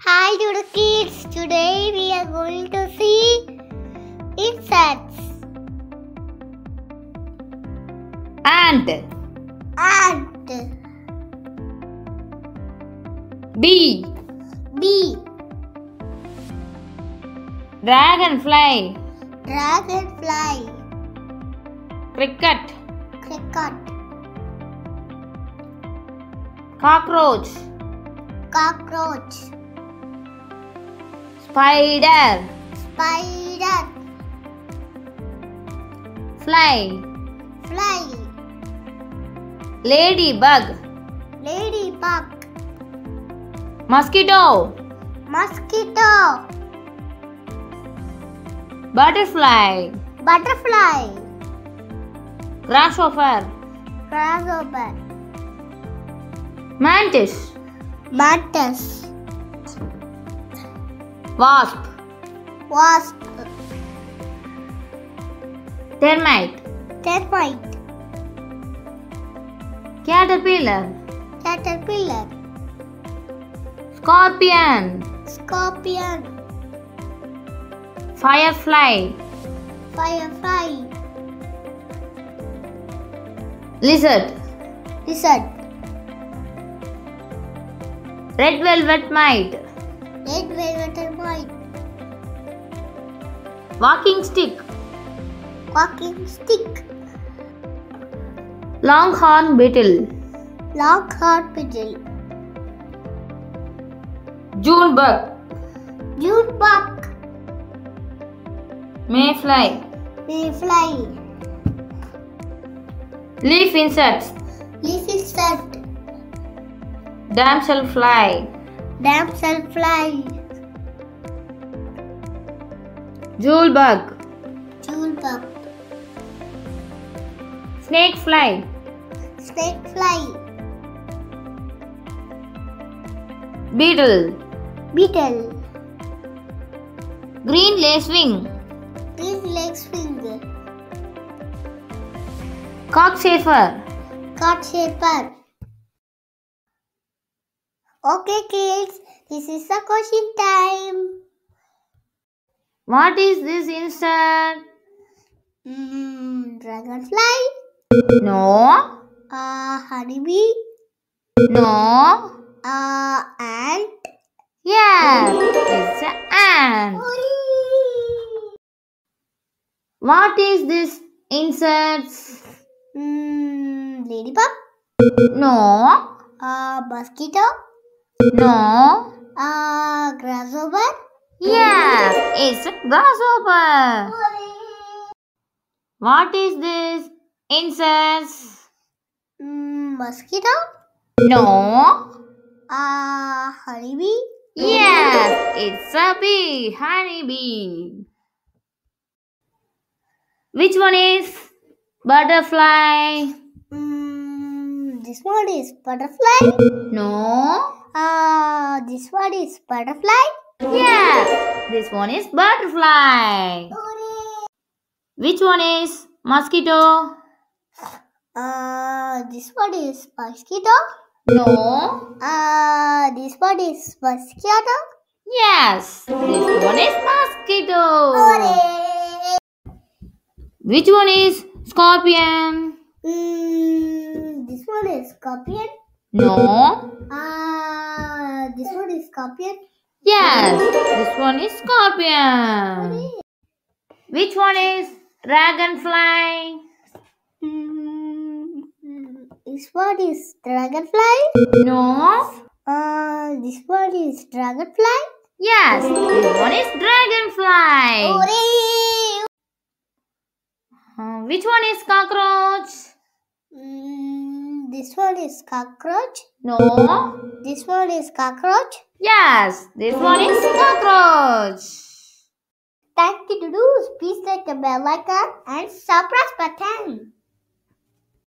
Hi to the kids. Today we are going to see insects. Ant. Ant. Bee. Bee. Dragonfly. Dragonfly. Cricket. Cricket. Cockroach. Cockroach. Spider. Spider. Fly. Fly. Ladybug. Ladybug. Mosquito. Mosquito. Butterfly. Butterfly. Grasshopper. Grasshopper. Mantis. Mantis. Wasp. Wasp. Termite. Termite. Caterpillar. Caterpillar. Scorpion. Scorpion. Firefly. Firefly. Lizard. Lizard. Red velvet mite. Red velvet mite. Walking stick. Walking stick. Longhorn beetle. Longhorn beetle. June bug. June bug. Mayfly. Mayfly. Leaf insects. Leaf insect. Damselfly. Damselfly. Jewel bug. Jewel bug. Snake fly. Snake fly. Beetle. Beetle. Green lacewing. Green finger. Cockchafer. Cockchafer. Okay kids, this is the question time. What is this insect? Mm, dragonfly. No. Uh, honeybee. No. Uh, ant. Yes. It's an ant. What is this insect? Mm, ladybug. No. Uh, mosquito. No. Uh, grasshopper. Yes. It's a grasshopper. What is this insect? Mm, mosquito. No. Uh, honeybee. Yes, it's a bee, honeybee. Which one is butterfly? Mm, this one is butterfly. No. Uh, this one is butterfly. Yes, this one is butterfly. Which one is mosquito? Uh, this one is mosquito. No. Uh, this one is mosquito. Yes, this one is mosquito. Which one is scorpion? Mm, this one is scorpion. No. Uh, this one is scorpion. Yes, this one is scorpion. Which one is dragonfly? Mm, this one is dragonfly. No. Uh, this one is dragonfly. Yes, this one is dragonfly. Uh, which one is cockroach? Mm, this one is cockroach. No. This one is cockroach. Yes, this one is cockroach. Thank you Dudu. Please click the bell icon and subscribe button.